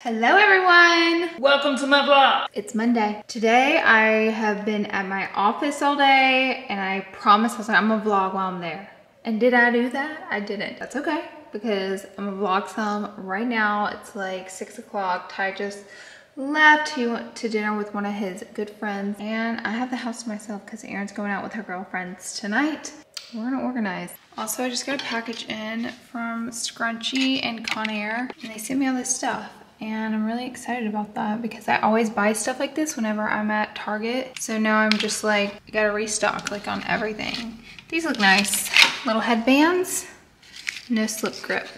Hello everyone! Welcome to my vlog. It's Monday. Today I have been at my office all day and I promised I was like, I'm gonna vlog while I'm there. And did I do that? I didn't. That's okay because I'm gonna vlog some right now. It's like six o'clock. Ty just left. He went to dinner with one of his good friends and I have the house to myself because Erin's going out with her girlfriends tonight. We're gonna organize. Also, I just got a package in from Scrunchy and Conair and they sent me all this stuff and I'm really excited about that because I always buy stuff like this whenever I'm at Target. So now I'm just like, I gotta restock like on everything. These look nice. Little headbands, no slip grip.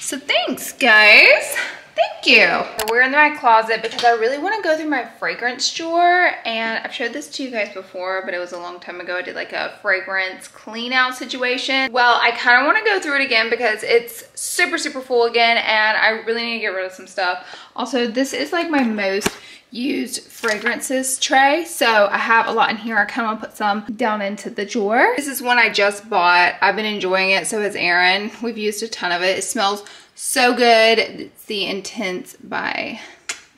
So thanks guys. Thank you. We're in my closet because I really want to go through my fragrance drawer and I've showed this to you guys before, but it was a long time ago. I did like a fragrance clean out situation. Well, I kind of want to go through it again because it's super, super full again and I really need to get rid of some stuff. Also, this is like my most used fragrances tray. So I have a lot in here. I kind of want to put some down into the drawer. This is one I just bought. I've been enjoying it. So has Erin. We've used a ton of it. It smells so good. It's the Intense by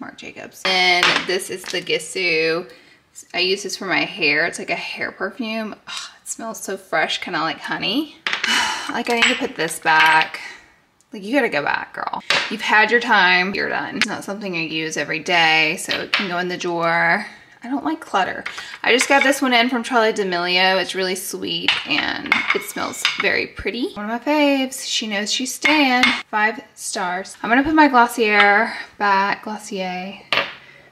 Marc Jacobs. And this is the Gisou. I use this for my hair. It's like a hair perfume. Oh, it smells so fresh, kind of like honey. like I need to put this back. Like you gotta go back, girl. You've had your time, you're done. It's not something I use every day, so it can go in the drawer. I don't like clutter. I just got this one in from Charli D'Amelio. It's really sweet and it smells very pretty. One of my faves. She knows she's staying. Five stars. I'm gonna put my Glossier back, Glossier,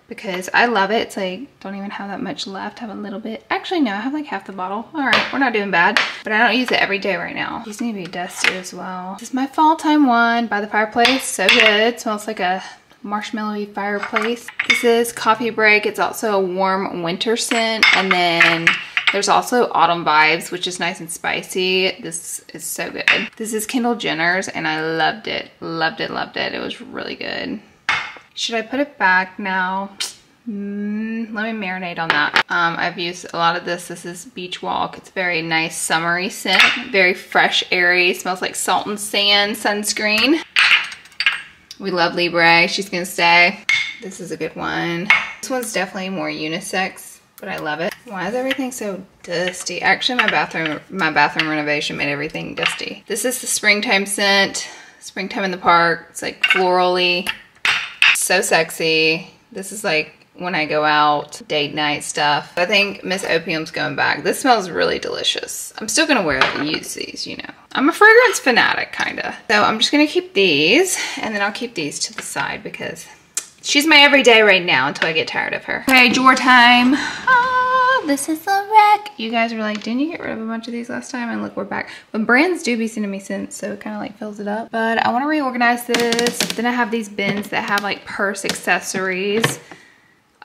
because I love it. It's like, don't even have that much left. I have a little bit. Actually, no, I have like half the bottle. All right, we're not doing bad, but I don't use it every day right now. These need to be dusted as well. This is my fall time one by the fireplace. So good. It smells like a marshmallowy fireplace. This is Coffee Break. It's also a warm winter scent. And then there's also Autumn Vibes, which is nice and spicy. This is so good. This is Kendall Jenner's and I loved it. Loved it, loved it. It was really good. Should I put it back now? Mm, let me marinate on that. Um, I've used a lot of this. This is Beach Walk. It's very nice summery scent. Very fresh, airy. Smells like salt and sand sunscreen. We love Libre. She's gonna stay. This is a good one. This one's definitely more unisex, but I love it. Why is everything so dusty? Actually, my bathroom, my bathroom renovation made everything dusty. This is the springtime scent. Springtime in the park. It's like florally. So sexy. This is like when I go out, date night stuff. I think Miss Opium's going back. This smells really delicious. I'm still gonna wear it and use these, you know. I'm a fragrance fanatic, kinda. So I'm just gonna keep these, and then I'll keep these to the side because she's my everyday right now until I get tired of her. Okay, drawer time. Oh, this is the wreck. You guys were like, didn't you get rid of a bunch of these last time? And look, we're back. But brands do be sending me scents, so it kind of like fills it up. But I wanna reorganize this. Then I have these bins that have like purse accessories.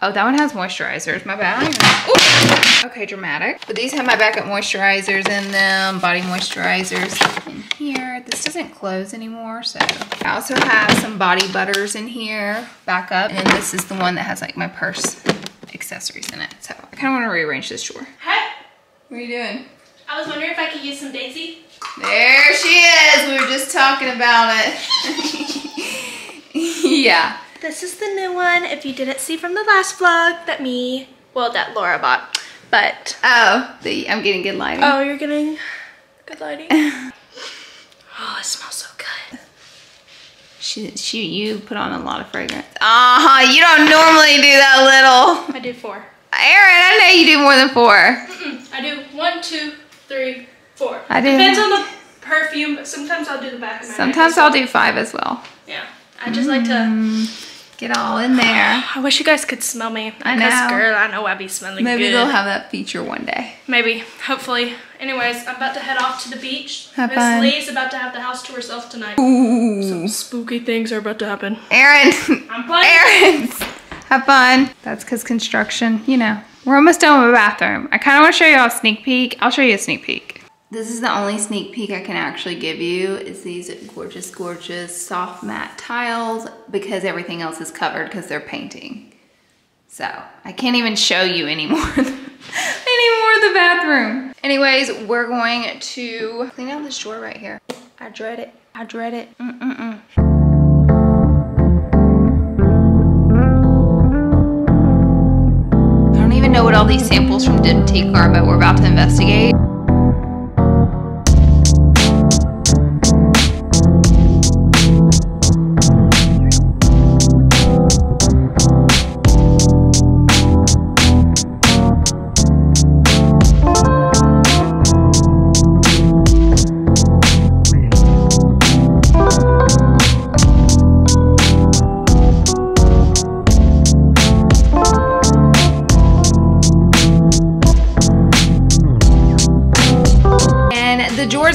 Oh, that one has moisturizers. My bad. Okay, dramatic. But these have my backup moisturizers in them, body moisturizers in here. This doesn't close anymore, so. I also have some body butters in here, backup. And this is the one that has like my purse accessories in it. So I kind of want to rearrange this drawer. Hi. What are you doing? I was wondering if I could use some Daisy. There she is. We were just talking about it. yeah. This is the new one. If you didn't see from the last vlog that me, well, that Laura bought. But. Oh, the, I'm getting good lighting. Oh, you're getting good lighting? oh, it smells so good. She, she, you put on a lot of fragrance. Ah, uh -huh, you don't normally do that little. I do four. Erin, I know you do more than 4 mm -mm, I do one, two, three, four. I do. Depends on the perfume, but sometimes I'll do the back of my Sometimes I'll do five as well. Yeah. I just like to mm, get all in there. I wish you guys could smell me. I know. girl, I know I'd be smelling Maybe good. they'll have that feature one day. Maybe, hopefully. Anyways, I'm about to head off to the beach. Have Miss fun. Lee's about to have the house to herself tonight. Ooh. Some spooky things are about to happen. Erin. I'm playing. Erin. Have fun. That's because construction, you know. We're almost done with the bathroom. I kind of want to show you all a sneak peek. I'll show you a sneak peek. This is the only sneak peek I can actually give you is these gorgeous, gorgeous soft matte tiles because everything else is covered because they're painting. So I can't even show you anymore. anymore the bathroom. Anyways, we're going to clean out this drawer right here. I dread it. I dread it. Mm -mm -mm. I don't even know what all these samples from Diptyque are, but we're about to investigate.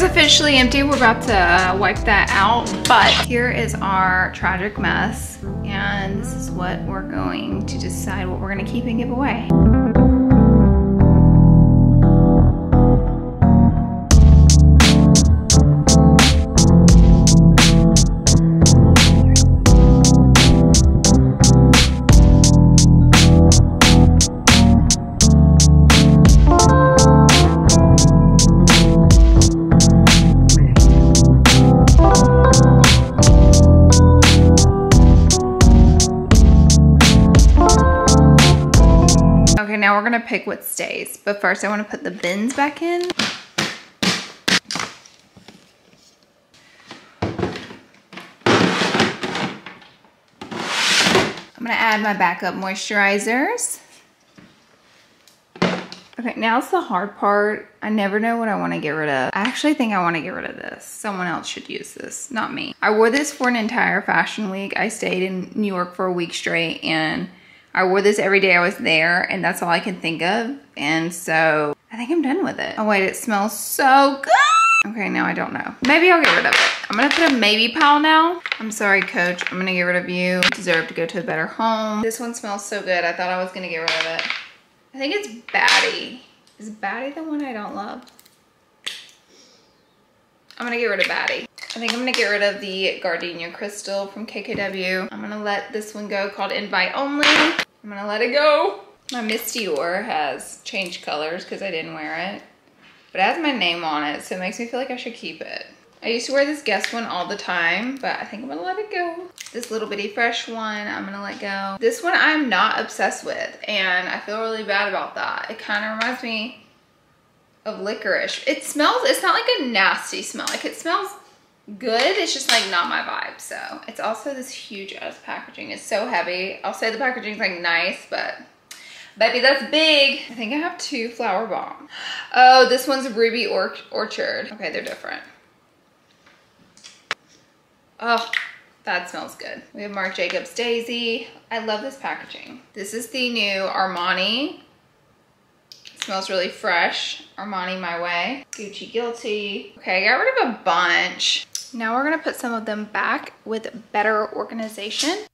Officially empty. We're about to uh, wipe that out, but here is our tragic mess. And this is what we're going to decide what we're gonna keep and give away. We're gonna pick what stays. But first I wanna put the bins back in. I'm gonna add my backup moisturizers. Okay, now it's the hard part. I never know what I want to get rid of. I actually think I want to get rid of this. Someone else should use this, not me. I wore this for an entire fashion week. I stayed in New York for a week straight and I wore this every day I was there and that's all I can think of. And so I think I'm done with it. Oh wait, it smells so good. Okay, now I don't know. Maybe I'll get rid of it. I'm gonna put a maybe pile now. I'm sorry, coach. I'm gonna get rid of you. you deserve to go to a better home. This one smells so good. I thought I was gonna get rid of it. I think it's Batty. Is Batty the one I don't love? I'm gonna get rid of Batty. I think I'm gonna get rid of the Gardenia Crystal from KKW. I'm gonna let this one go called Invite Only. I'm gonna let it go. My Miss Dior has changed colors because I didn't wear it. But it has my name on it, so it makes me feel like I should keep it. I used to wear this Guess one all the time, but I think I'm gonna let it go. This Little Bitty Fresh one, I'm gonna let go. This one I'm not obsessed with, and I feel really bad about that. It kind of reminds me of licorice. It smells, it's not like a nasty smell. Like it smells good. It's just like not my vibe. So it's also this huge ass packaging. It's so heavy. I'll say the packaging's like nice, but baby, that's big. I think I have two Flower Bomb. Oh, this one's Ruby or Orchid. Okay, they're different. Oh, that smells good. We have Marc Jacobs Daisy. I love this packaging. This is the new Armani. Smells really fresh. Armani My Way. Gucci Guilty. Okay, I got rid of a bunch. Now we're gonna put some of them back with better organization.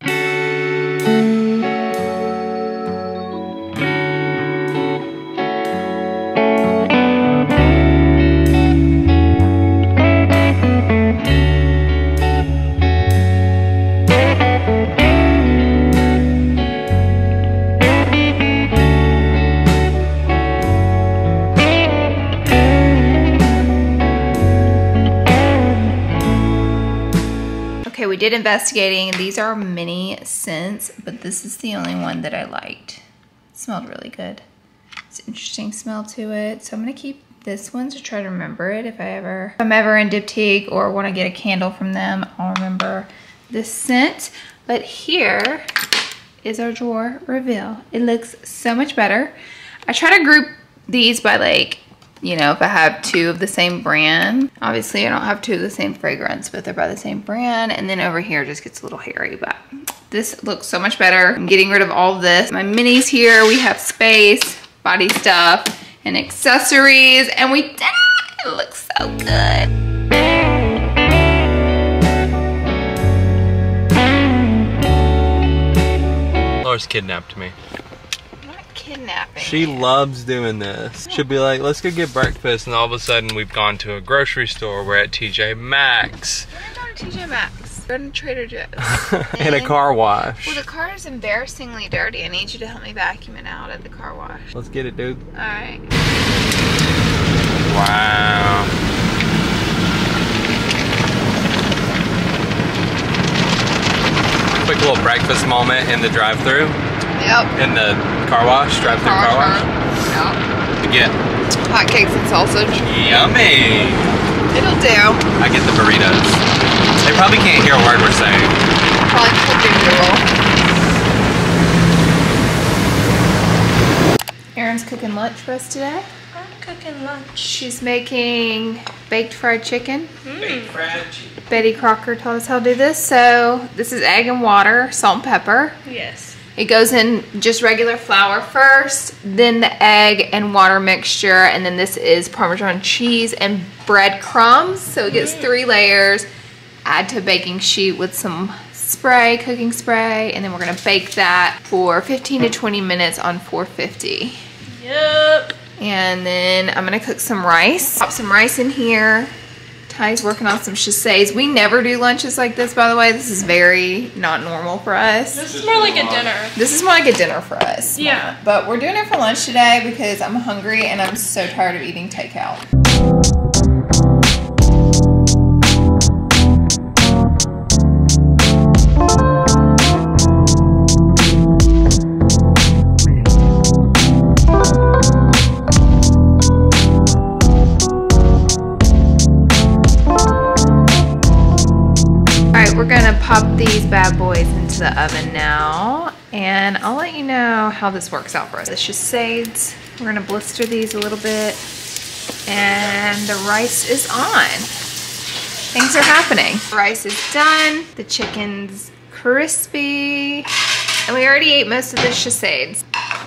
Did investigating. These are mini scents, but this is the only one that I liked. It smelled really good. It's an interesting smell to it. So I'm gonna keep this one to try to remember it if I ever, if I'm ever in Diptyque or wanna get a candle from them, I'll remember this scent. But here is our drawer reveal. It looks so much better. I try to group these by like you know, if I have two of the same brand. Obviously, I don't have two of the same fragrance, but they're by the same brand. And then over here just gets a little hairy, but this looks so much better. I'm getting rid of all of this. My minis here, we have space, body stuff, and accessories, and we did it! It looks so good. Laura's kidnapped me kidnapping. She loves doing this. She'll be like, let's go get breakfast, and all of a sudden we've gone to a grocery store. We're at TJ Maxx. We're going to TJ Maxx. We're going to Trader Joe's. and, a car wash. Well, the car is embarrassingly dirty. I need you to help me vacuum it out at the car wash. Let's get it, dude. All right. Wow. Quick little breakfast moment in the drive-through. Yep. In the car wash, drive-through car, car wash. out. Again. Hot cakes and sausage. Yummy. It'll do. I get the burritos. They probably can't hear a word we're saying. Probably cooking noodle. Erin's cooking lunch for us today. I'm cooking lunch. She's making baked fried chicken. Hmm. Baked fried chicken. Betty Crocker told us how to do this. So this is egg and water, salt and pepper. Yes. It goes in just regular flour first, then the egg and water mixture, and then this is Parmesan cheese and breadcrumbs. So it gets mm. three layers. Add to a baking sheet with some spray, cooking spray, and then we're gonna bake that for 15 to 20 minutes on 450. Yep. And then I'm gonna cook some rice. Pop some rice in here. Ty's working on some shishitos. We never do lunches like this, by the way. This is very not normal for us. This is more like a dinner. This is more like a dinner for us. Yeah. But we're doing it for lunch today because I'm hungry and I'm so tired of eating takeout. Bad boys into the oven now, and I'll let you know how this works out for us. The shishitos, we're gonna blister these a little bit, and the rice is on. Things are happening. The rice is done, the chicken's crispy, and we already ate most of the shishitos.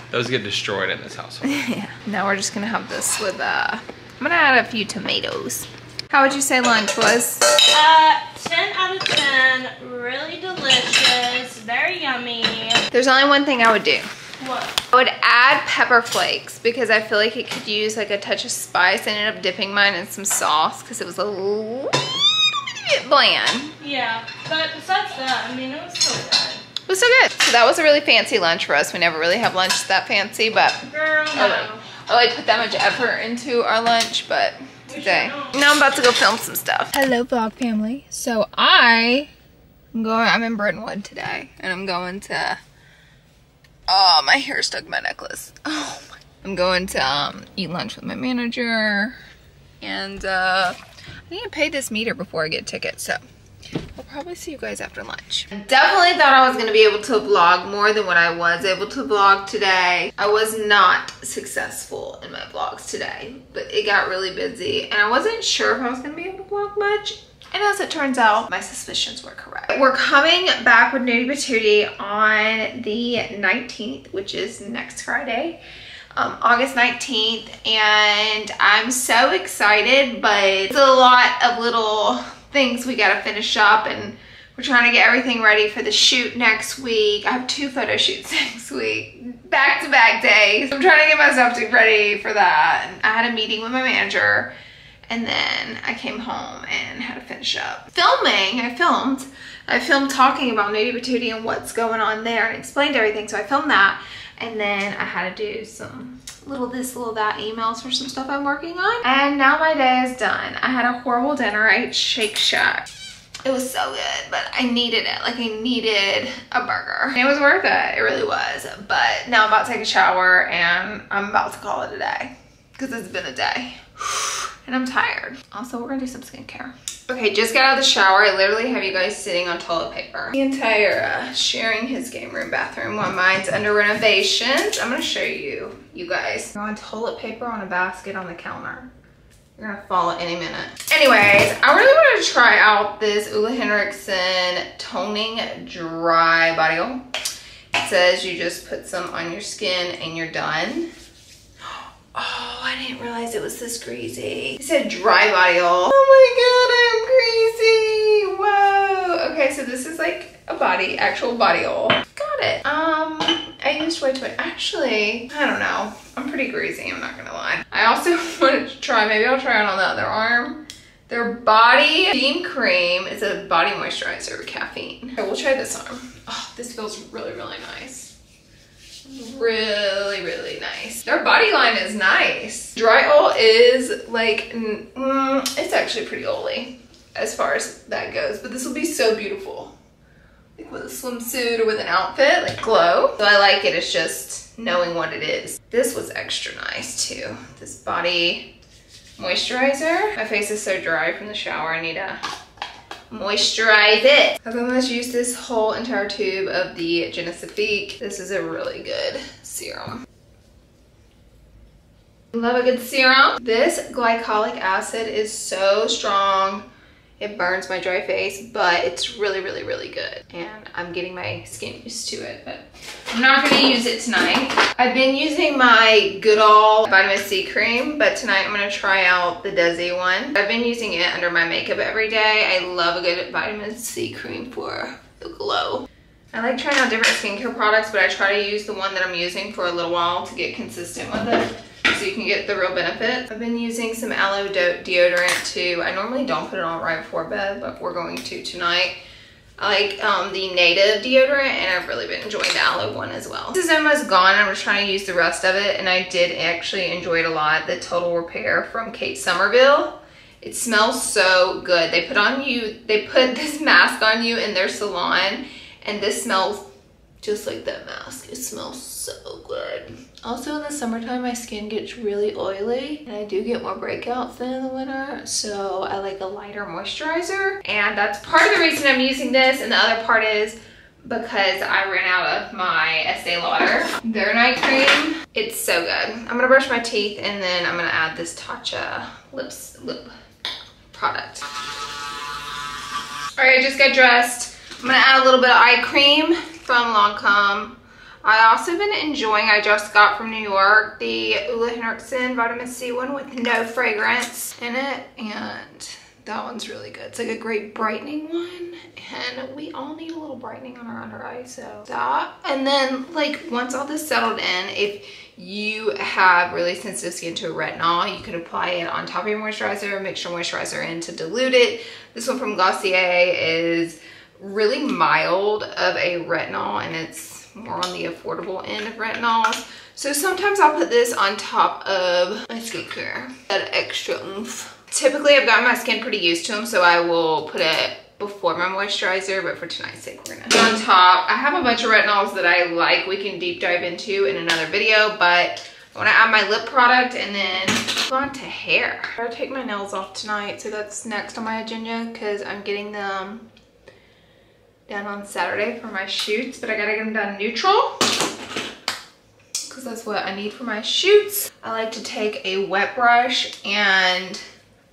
Those get destroyed in this household. Yeah. Now we're just gonna have this with, uh, I'm gonna add a few tomatoes. How would you say lunch was? Uh, 10 out of 10. Really delicious. Very yummy. There's only one thing I would do. What? I would add pepper flakes because I feel like it could use like a touch of spice. I ended up dipping mine in some sauce because it was a little bit bland. Yeah. But besides that, I mean, it was still good. It was so good. So that was a really fancy lunch for us. We never really have lunch that fancy, but Girl, I like, I like put that much effort into our lunch, but today. Now I'm about to go film some stuff. Hello vlog family. So I am going, I'm in Brentwood today and I'm going to, oh, my hair stuck my necklace. Oh, my. I'm going to um, eat lunch with my manager and uh, I need to pay this meter before I get tickets, so I'll probably see you guys after lunch. I definitely thought I was gonna be able to vlog more than what I was able to vlog today. I was not successful in my vlogs today, but it got really busy and I wasn't sure if I was gonna be able to vlog much. And as it turns out, my suspicions were correct. We're coming back with Nudie Patootie on the 19th, which is next Friday um, August 19th and I'm so excited but it's a lot of little things we gotta finish up and we're trying to get everything ready for the shoot next week. I have two photo shoots next week, back to back days. I'm trying to get myself to ready for that. I had a meeting with my manager and then I came home and had to finish up. Filming, I filmed. I filmed talking about Nudie Patootie and what's going on there and explained everything. So I filmed that. And then I had to do some little this, little that emails for some stuff I'm working on. And now my day is done. I had a horrible dinner. I ate Shake Shack. It was so good, but I needed it. Like I needed a burger. It was worth it. It really was. But now I'm about to take a shower and I'm about to call it a day because it's been a day and I'm tired. Also, we're gonna do some skincare. Okay, just got out of the shower. I literally have you guys sitting on toilet paper. The entire uh, sharing his game room bathroom while mine's under renovations. I'm gonna show you, you guys. You're on toilet paper on a basket on the counter. You're gonna fall at any minute. Anyways, I really wanted to try out this Ole Henriksen Toning Dry Body Oil. It says you just put some on your skin and you're done. Oh, I didn't realize it was this greasy. It said dry body oil. Oh my god, I'm greasy. Whoa. Okay, so this is like a body, actual body oil. Got it. Um, I used way too much. Actually, I don't know. I'm pretty greasy, I'm not gonna lie. I also wanted to try, maybe I'll try it on the other arm. Their body beam cream is a body moisturizer with caffeine. Okay, we'll try this arm. Oh, this feels really, really nice really really nice their body line is nice dry oil is like mm, it's actually pretty oily as far as that goes but this will be so beautiful like with a swimsuit or with an outfit like glow so i like it it's just knowing what it is. This was extra nice too. This body moisturizer. My face is so dry from the shower. I need to moisturize it. I've almost used this whole entire tube of the Genifique. This is a really good serum. Love a good serum. This glycolic acid is so strong. It burns my dry face, but it's really, really, really good. And I'm getting my skin used to it, but I'm not gonna use it tonight. I've been using my Goodal Vitamin C cream, but tonight I'm gonna try out the Dezi one. I've been using it under my makeup every day. I love a good vitamin C cream for the glow. I like trying out different skincare products, but I try to use the one that I'm using for a little while to get consistent with it so you can get the real benefit. I've been using some Alo deodorant too. I normally don't put it on right before bed, but we're going to tonight. I like um, the native deodorant and I've really been enjoying the Alo one as well. This is almost gone. I'm just trying to use the rest of it and I did actually enjoy it a lot. The Total Repair from Kate Somerville. It smells so good. They put on you, they put this mask on you in their salon and this smells just like that mask. It smells so good. Also in the summertime, my skin gets really oily and I do get more breakouts than in the winter. So I like a lighter moisturizer. And that's part of the reason I'm using this. And the other part is because I ran out of my Estee Lauder. Their night cream. It's so good. I'm gonna brush my teeth and then I'm gonna add this Tatcha lips lip product. All right, I just got dressed. I'm gonna add a little bit of eye cream from Lancome. I also been enjoying, I just got from New York, the Ole Henriksen vitamin C one with no fragrance in it. And that one's really good. It's like a great brightening one. And we all need a little brightening on our under eye, so that. And then like once all this settled in, if you have really sensitive skin to retinol, you can apply it on top of your moisturizer, mix your moisturizer in to dilute it. This one from Glossier is really mild of a retinol and it's more on the affordable end of retinols. So sometimes I'll put this on top of my skincare, that extra oomph. Typically I've gotten my skin pretty used to them, so I will put it before my moisturizer, but for tonight's sake, we're gonna on top. I have a bunch of retinols that I like we can deep dive into in another video, but I wanna add my lip product and then on to hair. I gotta take my nails off tonight, so that's next on my agenda because I'm getting them done on Saturday for my shoots, but I gotta get them done neutral because that's what I need for my shoots. I like to take a wet brush and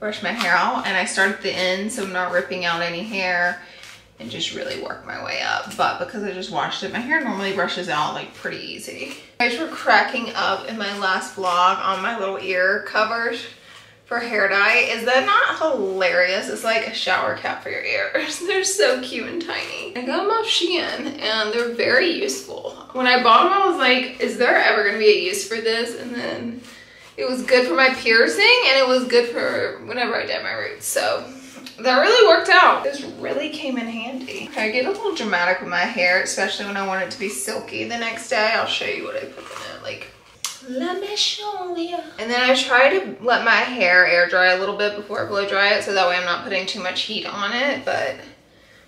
brush my hair out and I start at the end so I'm not ripping out any hair and just really work my way up. But because I just washed it, my hair normally brushes out like pretty easy. You guys were cracking up in my last vlog on my little ear covers for hair dye. Is that not hilarious? It's like a shower cap for your ears. They're so cute and tiny. I got them off Shein and they're very useful. When I bought them, I was like, is there ever gonna be a use for this? And then it was good for my piercing and it was good for whenever I did my roots. So that really worked out. This really came in handy. I get a little dramatic with my hair, especially when I want it to be silky the next day. I'll show you what I put in it. Like And then I try to let my hair air dry a little bit before I blow dry it so that way I'm not putting too much heat on it. But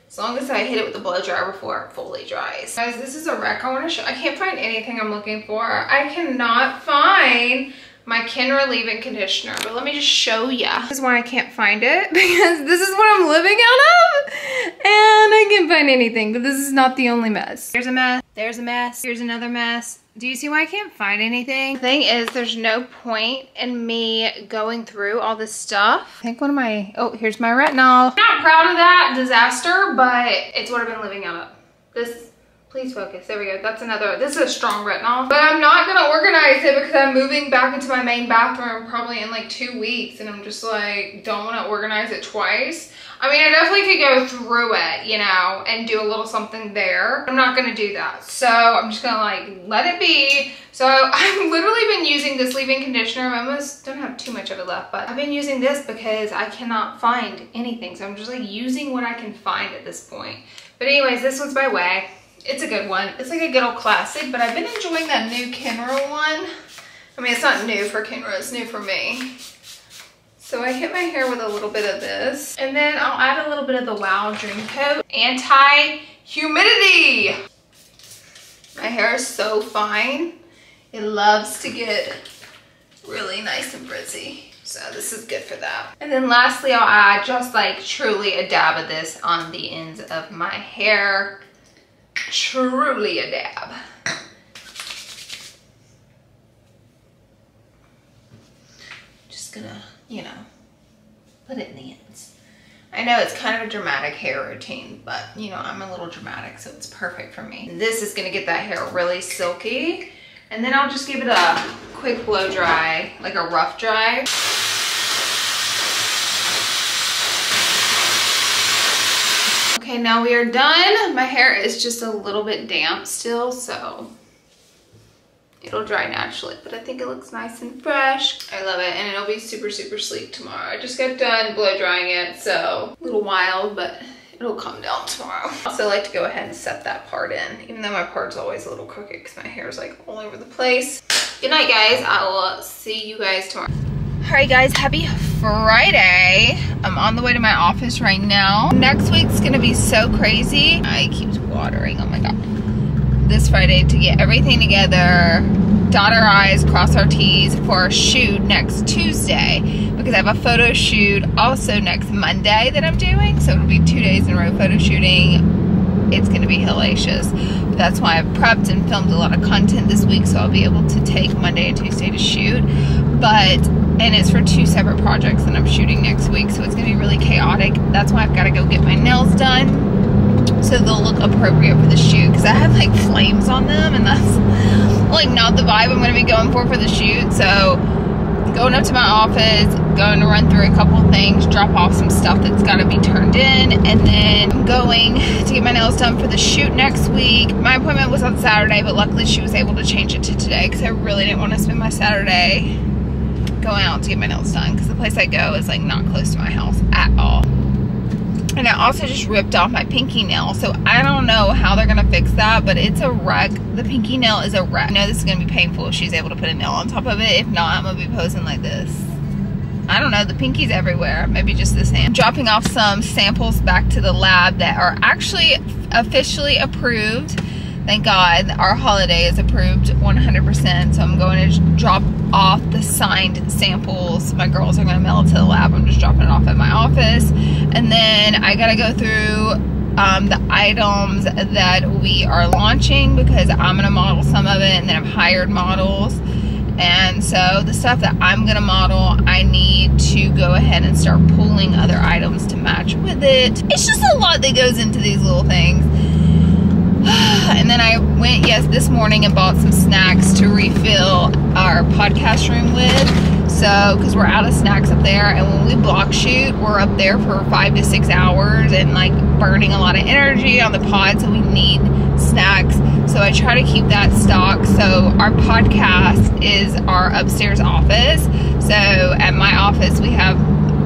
as long as I hit it with the blow dryer before it fully dries. Guys, this is a wreck I want to show. I can't find anything I'm looking for. I cannot find my Kenra leave-in conditioner, but let me just show ya. This is why I can't find it because this is what I'm living out of and I can't find anything, but this is not the only mess. There's a mess, there's a mess, here's another mess, do you see why I can't find anything? The thing is, there's no point in me going through all this stuff. I think one of my, oh, here's my retinol. I'm not proud of that disaster, but it's what I've been living out of. This, please focus. There we go. That's another, this is a strong retinol. But I'm not gonna organize it because I'm moving back into my main bathroom probably in like two weeks. And I'm just like, don't wanna organize it twice. I mean, I definitely could go through it, you know, and do a little something there. I'm not gonna do that. So I'm just gonna like, let it be. So I've literally been using this leave-in conditioner. I almost don't have too much of it left, but I've been using this because I cannot find anything. So I'm just like using what I can find at this point. But anyways, this one's by Ouai. It's a good one. It's like a good old classic, but I've been enjoying that new Kenra one. I mean, it's not new for Kenra, it's new for me. So I hit my hair with a little bit of this. And then I'll add a little bit of the Wow Dream Coat Anti-Humidity. My hair is so fine. It loves to get really nice and frizzy. So this is good for that. And then lastly, I'll add just like truly a dab of this on the ends of my hair. Truly a dab. Just gonna, you know, put it in the ends. I know it's kind of a dramatic hair routine, but you know, I'm a little dramatic, so it's perfect for me. This is gonna get that hair really silky. And then I'll just give it a quick blow dry, like a rough dry. Okay, now we are done. My hair is just a little bit damp still, so it'll dry naturally, but I think it looks nice and fresh. I love it, and it'll be super, super sleek tomorrow. I just got done blow drying it, so a little wild, but it'll come down tomorrow. I also like to go ahead and set that part in, even though my part's always a little crooked because my hair is like all over the place. Good night, guys. I will see you guys tomorrow. All right, guys, happy Friday. I'm on the way to my office right now. Next week's gonna be so crazy. I keep watering, oh my God. This Friday to get everything together, dot our I's, cross our T's for our shoot next Tuesday because I have a photo shoot also next Monday that I'm doing. So it'll be two days in a row photo shooting. It's gonna be hellacious. But that's why I've prepped and filmed a lot of content this week so I'll be able to take Monday and Tuesday to shoot. But and it's for two separate projects that I'm shooting next week so it's gonna be really chaotic that's why I've got to go get my nails done so they'll look appropriate for the shoot because I have like flames on them and that's like not the vibe I'm gonna be going for for the shoot so going up to my office going to run through a couple things drop off some stuff that's got to be turned in and then I'm going to get my nails done for the shoot next week my appointment was on Saturday but luckily she was able to change it to today because I really didn't want to spend my Saturday going out to get my nails done because the place I go is like not close to my house at all. And I also just ripped off my pinky nail. So I don't know how they're to fix that, but it's a wreck. The pinky nail is a wreck. I know this is to be painful if she's able to put a nail on top of it. If not, I'm to be posing like this. I don't know, the pinky's everywhere. Maybe just this hand. Dropping off some samples back to the lab that are actually officially approved thank God our holiday is approved 100%. So I'm going to drop off the signed samples. My girls are going to mail it to the lab. I'm just dropping it off at my office. And then I got to go through um, the items that we are launching because I'm going to model some of it and then I've hired models. And so the stuff that I'm going to model, I need to go ahead and start pulling other items to match with it. It's just a lot that goes into these little things. and then I went, yes, this morning and bought some snacks to refill our podcast room with. So, because we're out of snacks up there, and when we block shoot, we're up there for five to six hours and like burning a lot of energy on the pod, so we need snacks. So, I try to keep that stock. So, our podcast is our upstairs office. So, at my office, we have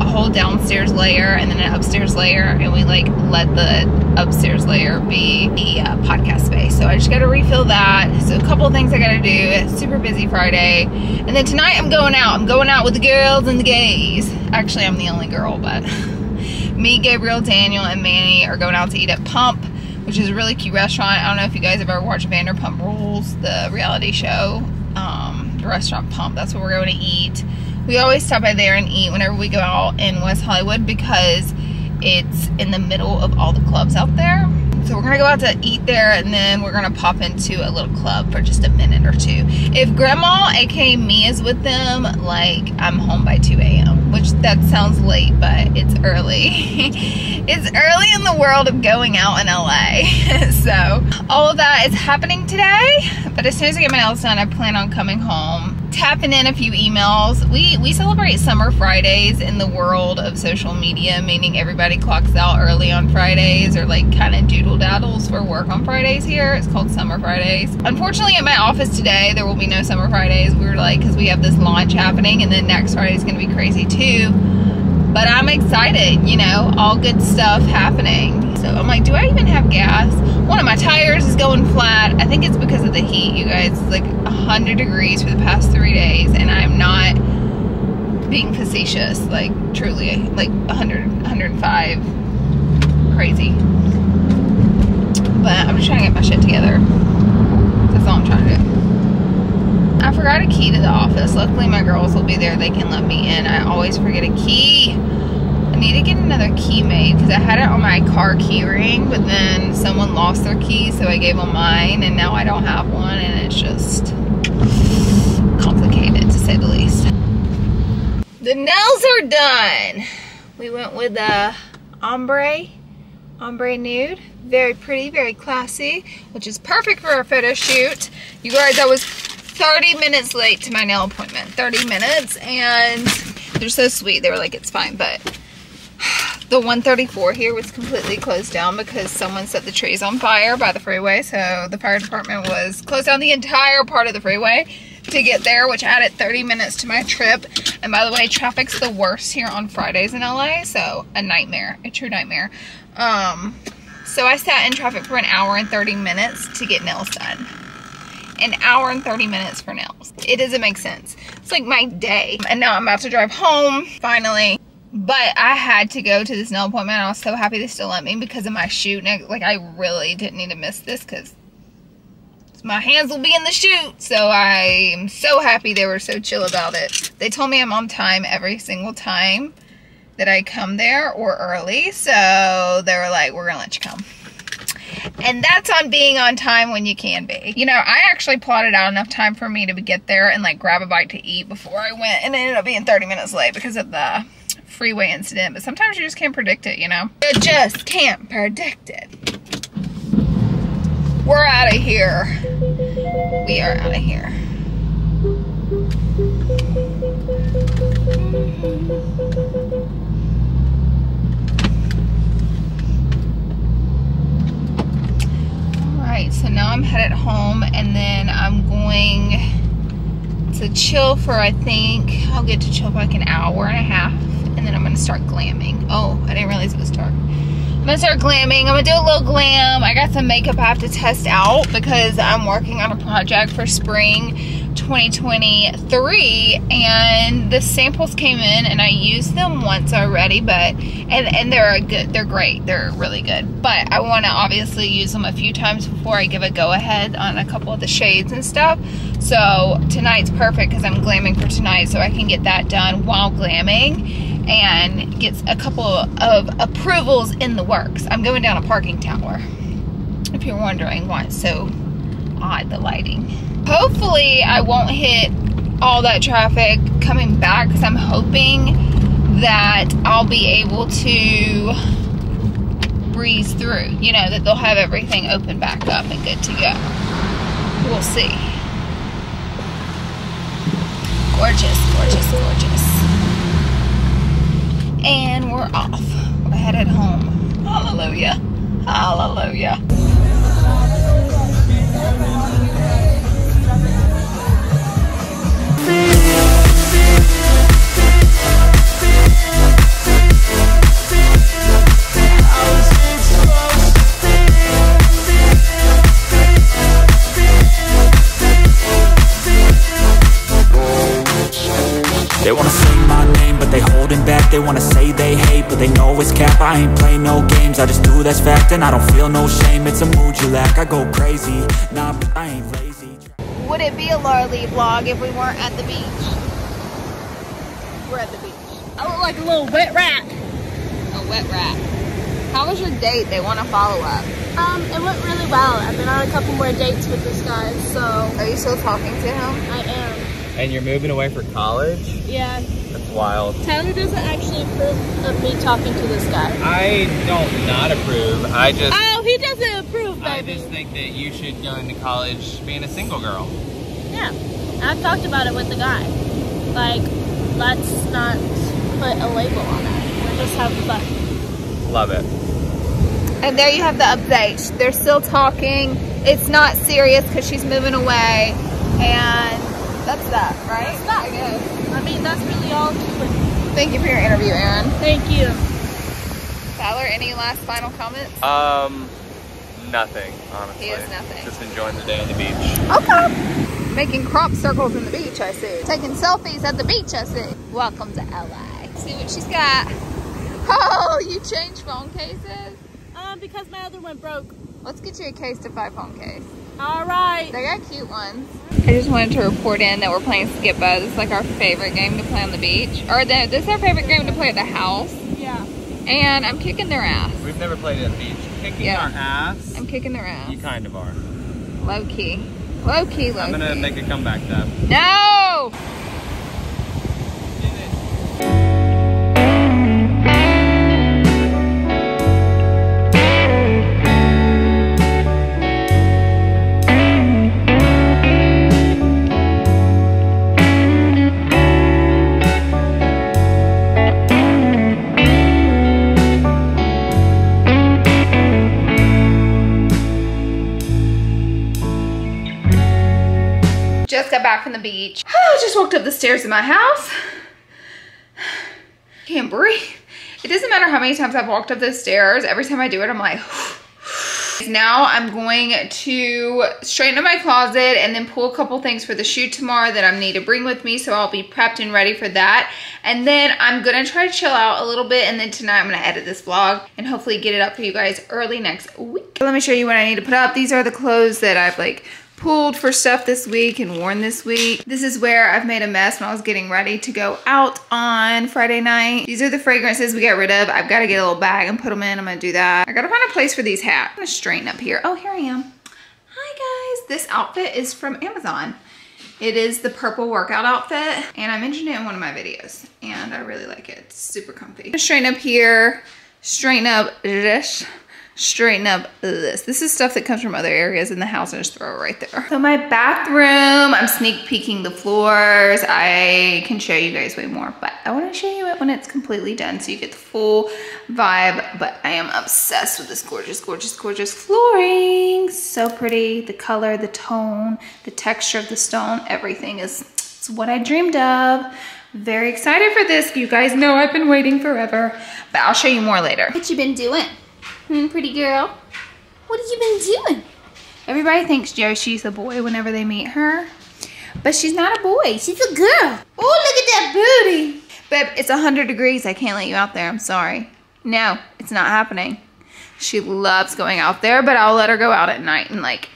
whole downstairs layer and then an upstairs layer and we like let the upstairs layer be the uh, podcast space. So I just got to refill that. So a couple things I got to do. It's super busy Friday. And then tonight I'm going out. I'm going out with the girls and the gays. Actually I'm the only girl but me Gabriel Daniel and Manny are going out to eat at Pump which is a really cute restaurant. I don't know if you guys have ever watched Vanderpump Rules the reality show. Um, the restaurant Pump that's what we're going to eat we always stop by there and eat whenever we go out in West Hollywood because it's in the middle of all the clubs out there. So we're gonna go out to eat there and then we're gonna pop into a little club for just a minute or two. If grandma, aka me, is with them, like I'm home by 2 a.m. Which that sounds late, but it's early. it's early in the world of going out in LA. so all of that is happening today. But as soon as I get my nails done, I plan on coming home tapping in a few emails. We we celebrate Summer Fridays in the world of social media, meaning everybody clocks out early on Fridays or like kind of doodle daddles for work on Fridays here. It's called Summer Fridays. Unfortunately, at my office today, there will be no Summer Fridays. We were like, because we have this launch happening, and then next Friday is going to be crazy too. But I'm excited, you know, all good stuff happening. So I'm like, do I even have gas? One of my tires is going flat. I think it's because of the heat, you guys. It's like 100 degrees for the past three days, and I'm not being facetious. Like, truly, like 100, 105. Crazy. But I'm just trying to get my shit together. That's all I'm trying to do. A key to the office. Luckily, my girls will be there. They can let me in. I always forget a key. I need to get another key made because I had it on my car key ring, but then someone lost their key, so I gave them mine, and now I don't have one, and it's just complicated to say the least. The nails are done. We went with the ombre, ombre nude. Very pretty, very classy, which is perfect for a photo shoot. You guys, I was 30 minutes late to my nail appointment. 30 minutes, and they're so sweet. They were like, it's fine, but the 134 here was completely closed down because someone set the trees on fire by the freeway. So the fire department was closed down the entire part of the freeway to get there, which added 30 minutes to my trip. And by the way, traffic's the worst here on Fridays in LA. So a nightmare, a true nightmare. Um, so I sat in traffic for an hour and 30 minutes to get nails done. An hour and 30 minutes for nails. It doesn't make sense. It's like my day. And now I'm about to drive home, finally. But I had to go to this nail appointment. I was so happy they still let me because of my shoot. Like, I really didn't need to miss this because my hands will be in the shoot. So I am so happy they were so chill about it. They told me I'm on time every single time that I come there or early. So they were like, we're going to let you come. And that's on being on time when you can be. You know, I actually plotted out enough time for me to get there and like grab a bite to eat before I went. And it ended up being 30 minutes late because of the freeway incident. But sometimes you just can't predict it, you know? You just can't predict it. We're out of here. We are out of here. Alright, so now I'm headed home and then I'm going to chill for I think I'll get to chill for like an hour and a half and then I'm gonna start glamming. Oh, I didn't realize it was dark. I'm gonna start glamming. I'm gonna do a little glam. I got some makeup I have to test out because I'm working on a project for spring 2023 and the samples came in and I used them once already but and and they're good they're great they're really good but I want to obviously use them a few times before I give a go ahead on a couple of the shades and stuff so tonight's perfect because I'm glamming for tonight so I can get that done while glamming and gets a couple of approvals in the works. I'm going down a parking tower. If you're wondering why it's so odd, the lighting. Hopefully I won't hit all that traffic coming back because I'm hoping that I'll be able to breeze through. You know, that they'll have everything open back up and good to go. We'll see. Gorgeous, gorgeous, gorgeous and we're off. We're headed home. Hallelujah. Hallelujah. They wanna say my name, but they holding back. They wanna say they hate, but they know it's cap. I ain't play no games, I just do that's fact And I don't feel no shame, it's a mood you lack. I go crazy, nah, but I ain't lazy Would it be a Larly vlog if we weren't at the beach? We're at the beach. I look like a little wet rat. A wet rat. How was your date? They want to follow up. Um, it went really well. I've been on a couple more dates with this guy, so... Are you still talking to him? I am. And you're moving away for college? Yeah. That's wild. Tyler doesn't actually approve of me talking to this guy. I don't not approve. I just. Oh, he doesn't approve, baby. I just think that you should go into college being a single girl. Yeah. I've talked about it with the guy. Like, let's not put a label on it. We're just having fun. Love it. And there you have the update. They're still talking. It's not serious because she's moving away. And that's that, right? That's that. I guess. I mean, that's really all. Thank you for your interview, Erin. Thank you. Tyler, any last final comments? Um, nothing, honestly. He is nothing. Just enjoying the day on the beach. Okay. Making crop circles in the beach, I see. Taking selfies at the beach, I see. Welcome to LA. See what she's got. Oh, you changed phone cases? Um, because my other one broke. Let's get you a Casetify phone case. All right. Bye. They got cute ones. I just wanted to report in that we're playing Skip-Bo. It's like our favorite game to play on the beach. Or the, this is our favorite game to play at the house. Yeah. And I'm kicking their ass. We've never played at the beach. Kicking Yeah. our ass. I'm kicking their ass. You kind of are. Low key. Low key, low I'm gonna key. make a comeback though. No! Got back from the beach. I just walked up the stairs to my house. Can't breathe. It doesn't matter how many times I've walked up those stairs. Every time I do it, I'm like, now I'm going to straighten up my closet and then pull a couple things for the shoot tomorrow that I need to bring with me. So I'll be prepped and ready for that. And then I'm gonna try to chill out a little bit. And then tonight I'm gonna edit this vlog and hopefully get it up for you guys early next week. Let me show you what I need to put up. These are the clothes that I've like pulled for stuff this week and worn this week. This is where I've made a mess when I was getting ready to go out on Friday night. These are the fragrances we got rid of. I've got to get a little bag and put them in. I'm going to do that. I got to find a place for these hats. I'm going to straighten up here. Oh, here I am. Hi guys. This outfit is from Amazon. It is the purple workout outfit and I mentioned it in one of my videos and I really like it. It's super comfy. Straighten up here, straighten up this, straighten up this. This is stuff that comes from other areas in the house and just throw it right there. So my bathroom, I'm sneak peeking the floors. I can show you guys way more, but I wanna show you it when it's completely done so you get the full vibe. But I am obsessed with this gorgeous, gorgeous, gorgeous flooring. So pretty, the color, the tone, the texture of the stone, everything is it's what I dreamed of. Very excited for this. You guys know I've been waiting forever, but I'll show you more later. What you been doing? Hmm, pretty girl. What have you been doing? Everybody thinks Yoshi's a boy whenever they meet her, but she's not a boy. She's a girl. Oh, look at that booty. Babe, it's 100 degrees. I can't let you out there. I'm sorry. No, it's not happening. She loves going out there, but I'll let her go out at night and like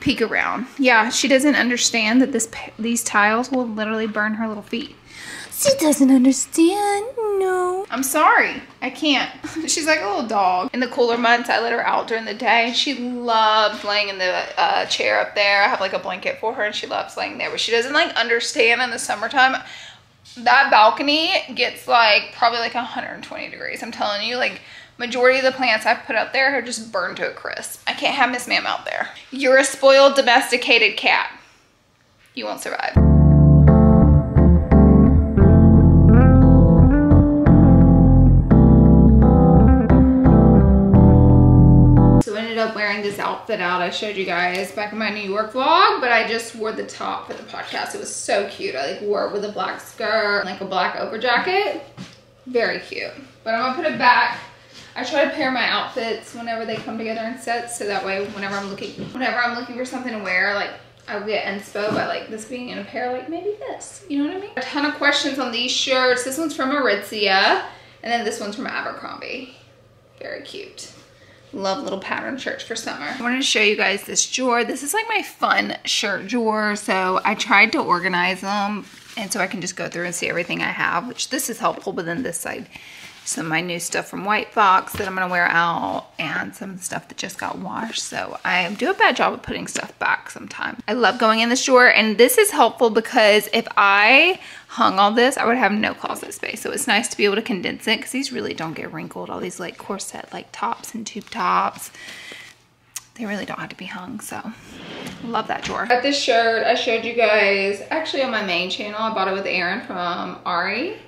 peek around. Yeah, she doesn't understand that this these tiles will literally burn her little feet. She doesn't understand. No. I'm sorry. I can't. She's like a little dog. In the cooler months, I let her out during the day. She loves laying in the uh, chair up there. I have like a blanket for her and she loves laying there. But she doesn't like understand in the summertime. That balcony gets like probably like 120 degrees. I'm telling you, like majority of the plants I've put up there have just burned to a crisp. I can't have Miss Ma'am out there. You're a spoiled domesticated cat. You won't survive. Outfit out. I showed you guys back in my New York vlog, but I just wore the top for the podcast. It was so cute. I like wore it with a black skirt, like a black over jacket. Very cute. But I'm gonna put it back. I try to pair my outfits whenever they come together in sets, so that way whenever I'm looking, whenever I'm looking for something to wear, like I'll get inspo by like this being in a pair, like maybe this. You know what I mean? A ton of questions on these shirts. This one's from Aritzia, and then this one's from Abercrombie. Very cute. Love little pattern shirts for summer. I wanted to show you guys this drawer. This is like my fun shirt drawer. So I tried to organize them and so I can just go through and see everything I have, which this is helpful, but then this side, some of my new stuff from White Fox that I'm gonna wear out and some stuff that just got washed. So I do a bad job of putting stuff back sometimes. I love going in the drawer and this is helpful because if I hung all this, I would have no closet space. So it's nice to be able to condense it because these really don't get wrinkled. All these like corset like tops and tube tops. They really don't have to be hung, so love that drawer. Got this shirt I showed you guys actually on my main channel. I bought it with Erin from Ari.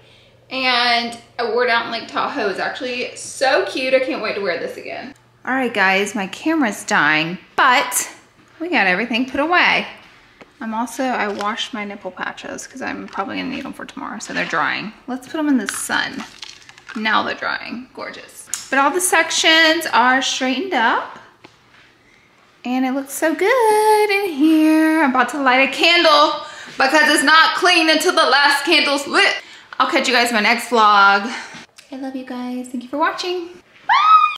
And I wore it out in Lake Tahoe. It's actually so cute. I can't wait to wear this again. All right, guys, my camera's dying, but we got everything put away. I'm also, I washed my nipple patches because I'm probably gonna need them for tomorrow, so they're drying. Let's put them in the sun. Now they're drying, gorgeous. But all the sections are straightened up. And it looks so good in here. I'm about to light a candle because it's not clean until the last candle's lit. I'll catch you guys in my next vlog. I love you guys. Thank you for watching.